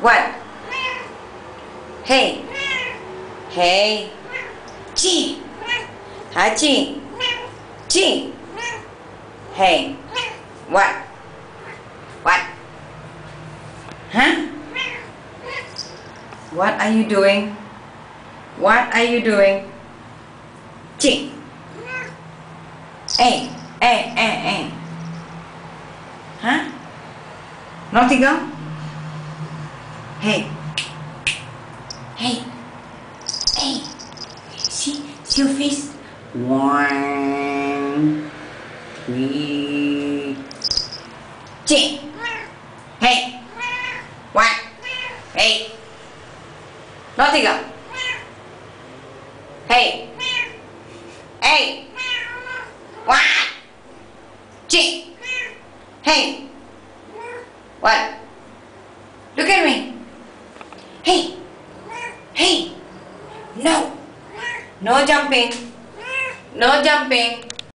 What? Hey. Hey. Chi. Hachi. Chi. Hey. What? What? Huh? What are you doing? What are you doing? Chi. Hey. Hey. Hey. Hey. Huh? Naughty girl? Hey. Hey. Hey. See? See your face? One. Three. Chi. Hey. One. Hey. Nothing up. À? Hey. Hey. One. Two. Hey. One. Hey. Hey. No. No jumping. No jumping.